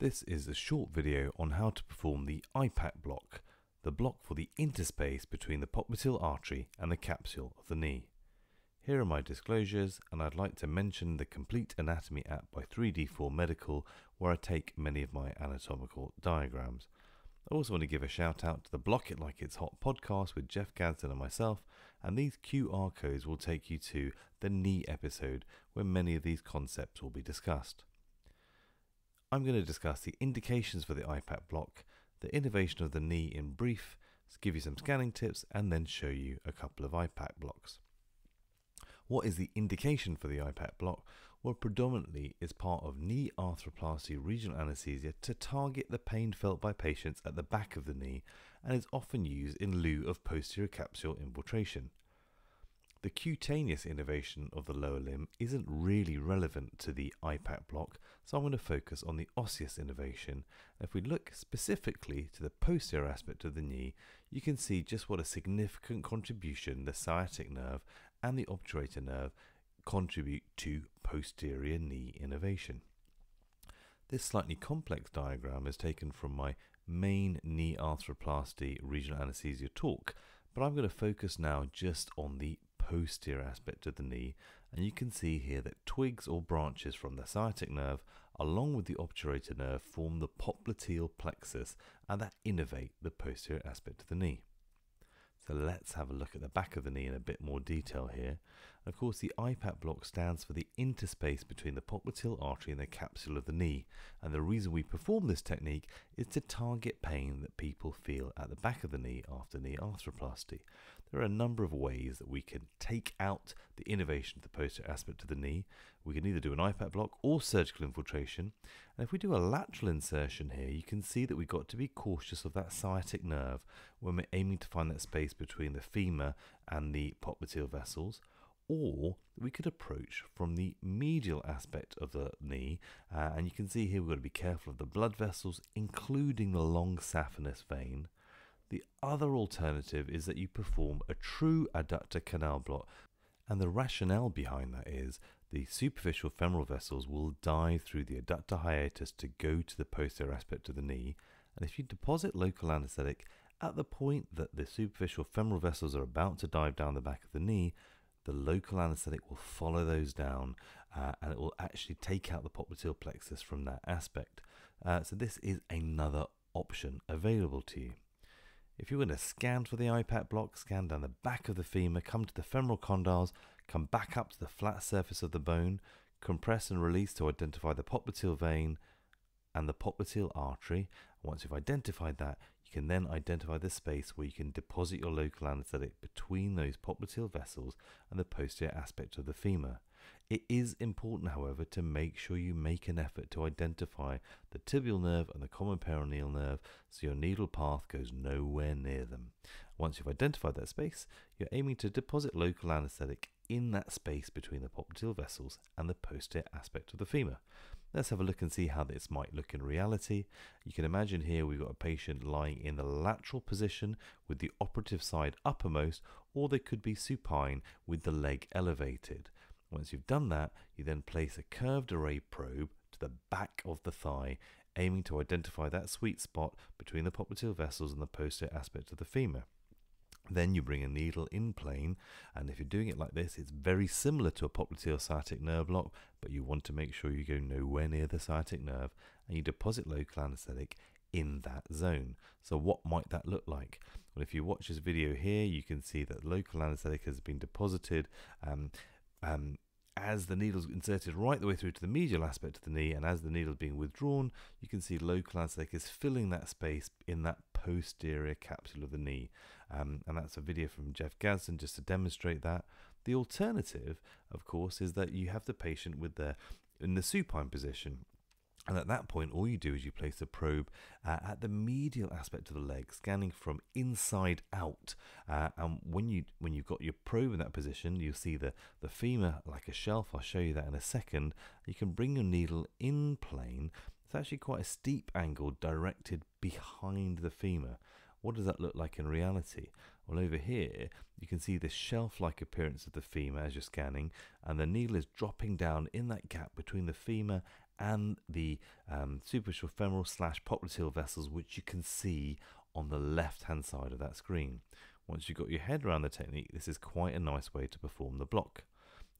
This is a short video on how to perform the IPACK block, the block for the interspace between the popliteal artery and the capsule of the knee. Here are my disclosures and I'd like to mention the Complete Anatomy app by 3D4 Medical where I take many of my anatomical diagrams. I also want to give a shout out to the Block It Like It's Hot podcast with Jeff Gadsden and myself, and these QR codes will take you to the knee episode where many of these concepts will be discussed. I'm going to discuss the indications for the IPACK block, the innervation of the knee in brief, give you some scanning tips, and then show you a couple of IPACK blocks. What is the indication for the IPACK block? Well, predominantly is part of knee arthroplasty regional anesthesia to target the pain felt by patients at the back of the knee and is often used in lieu of posterior capsule infiltration. The cutaneous innervation of the lower limb isn't really relevant to the IPACK block, so I'm going to focus on the osseous innervation. If we look specifically to the posterior aspect of the knee, you can see just what a significant contribution the sciatic nerve and the obturator nerve contribute to posterior knee innervation. This slightly complex diagram is taken from my main knee arthroplasty regional anesthesia talk, but I'm going to focus now just on the posterior aspect of the knee and you can see here that twigs or branches from the sciatic nerve along with the obturator nerve form the popliteal plexus and that innervate the posterior aspect of the knee. So let's have a look at the back of the knee in a bit more detail here. Of course, the IPACK block stands for the interspace between the popliteal artery and the capsule of the knee. And the reason we perform this technique is to target pain that people feel at the back of the knee after knee arthroplasty. There are a number of ways that we can take out the innervation of the posterior aspect of the knee. We can either do an IPACK block or surgical infiltration. And if we do a lateral insertion here, you can see that we've got to be cautious of that sciatic nerve when we're aiming to find that space between the femur and the popliteal vessels or we could approach from the medial aspect of the knee. Uh, and you can see here we've got to be careful of the blood vessels including the long saphenous vein. The other alternative is that you perform a true adductor canal block and the rationale behind that is the superficial femoral vessels will dive through the adductor hiatus to go to the posterior aspect of the knee. And if you deposit local anesthetic at the point that the superficial femoral vessels are about to dive down the back of the knee, the local anesthetic will follow those down uh, and it will actually take out the popliteal plexus from that aspect. Uh, so this is another option available to you. If you're going to scan for the IPACK block, scan down the back of the femur, come to the femoral condyles, come back up to the flat surface of the bone, compress and release to identify the popliteal vein, and the popliteal artery. Once you've identified that, you can then identify the space where you can deposit your local anesthetic between those popliteal vessels and the posterior aspect of the femur. It is important, however, to make sure you make an effort to identify the tibial nerve and the common peroneal nerve so your needle path goes nowhere near them. Once you've identified that space, you're aiming to deposit local anesthetic in that space between the popliteal vessels and the posterior aspect of the femur. Let's have a look and see how this might look in reality. You can imagine here we've got a patient lying in the lateral position with the operative side uppermost, or they could be supine with the leg elevated. Once you've done that, you then place a curved array probe to the back of the thigh, aiming to identify that sweet spot between the popliteal vessels and the posterior aspect of the femur. Then you bring a needle in plane, and if you're doing it like this, it's very similar to a popliteal sciatic nerve block, but you want to make sure you go nowhere near the sciatic nerve, and you deposit local anesthetic in that zone. So what might that look like? Well, if you watch this video here, you can see that local anesthetic has been deposited um, um, as the needle is inserted right the way through to the medial aspect of the knee, and as the needle is being withdrawn, you can see local anesthetic is filling that space in that posterior capsule of the knee. Um, and that's a video from Jeff Gadsden just to demonstrate that. The alternative, of course, is that you have the patient with their in the supine position and at that point, all you do is you place the probe uh, at the medial aspect of the leg, scanning from inside out. Uh, and when you when you've got your probe in that position, you'll see the the femur like a shelf. I'll show you that in a second. You can bring your needle in plane. It's actually quite a steep angle directed behind the femur. What does that look like in reality? Well, over here, you can see the shelf-like appearance of the femur as you're scanning, and the needle is dropping down in that gap between the femur and the um, superficial femoral slash popliteal vessels, which you can see on the left hand side of that screen. Once you've got your head around the technique, this is quite a nice way to perform the block.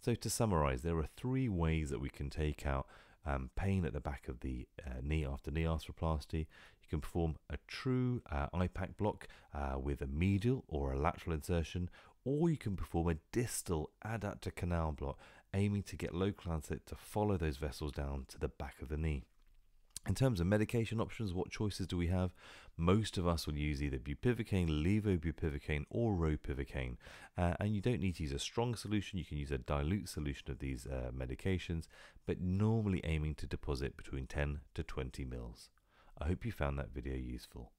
So to summarize, there are three ways that we can take out um, pain at the back of the uh, knee after knee arthroplasty. You can perform a true uh, IPACK block uh, with a medial or a lateral insertion, or you can perform a distal adductor canal block, aiming to get local anesthetic to follow those vessels down to the back of the knee. In terms of medication options, what choices do we have? Most of us will use either bupivacaine, levobupivacaine, or ropivacaine. Uh, and you don't need to use a strong solution, you can use a dilute solution of these uh, medications, but normally aiming to deposit between 10 to 20 mils. I hope you found that video useful.